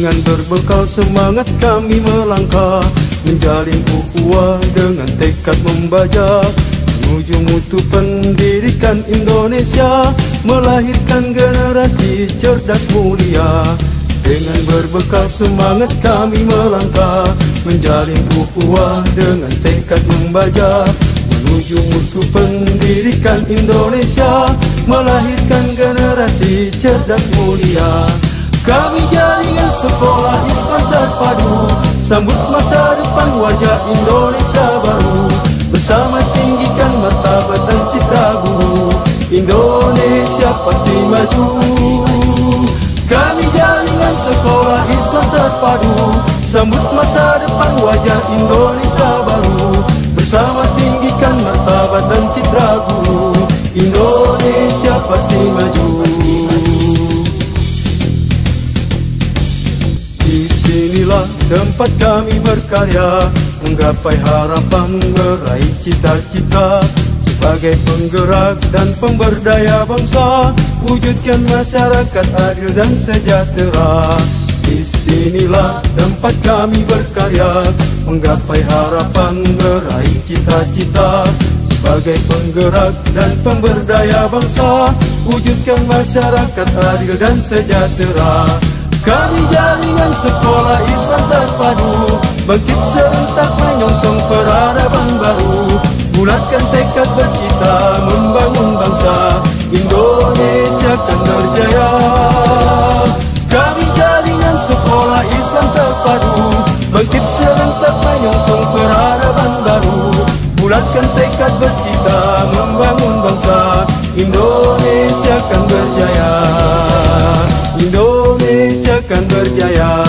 Dengan berbekal semangat kami melangkah Menjalin ukhuwah dengan tekad membaca Menuju mutu pendidikan Indonesia Melahirkan generasi cerdas mulia. Dengan berbekal semangat kami melangkah Menjalin ukhuwah dengan tekad membaca Menuju mutu pendidikan Indonesia Melahirkan generasi cerdas mulia kami jaringan sekolah Islam terpadu Sambut masa depan wajah Indonesia baru. Bersama tinggikan martabat dan citra guru. Indonesia pasti maju. Kami jaringan sekolah Islam terpadu Sambut masa depan wajah Indonesia baru. Bersama tinggikan tempat kami berkarya Menggapai harapan meraih cita-cita. Sebagai penggerak dan pemberdaya bangsa Wujudkan masyarakat adil dan sejahtera. Di sinilah tempat kami berkarya Menggapai harapan meraih cita-cita. Sebagai penggerak dan pemberdaya bangsa Wujudkan masyarakat adil dan sejahtera kami jaringan sekolah Islam terpadu Bangkit serentak menyongsong peradaban baru. Bulatkan tekad bercita membangun bangsa. Indonesia akan berjaya. Kami jaringan sekolah Islam terpadu Bangkit serentak menyongsong peradaban baru. Bulatkan tekad bercita membangun bangsa. Indonesia akan berjaya akan berjaya.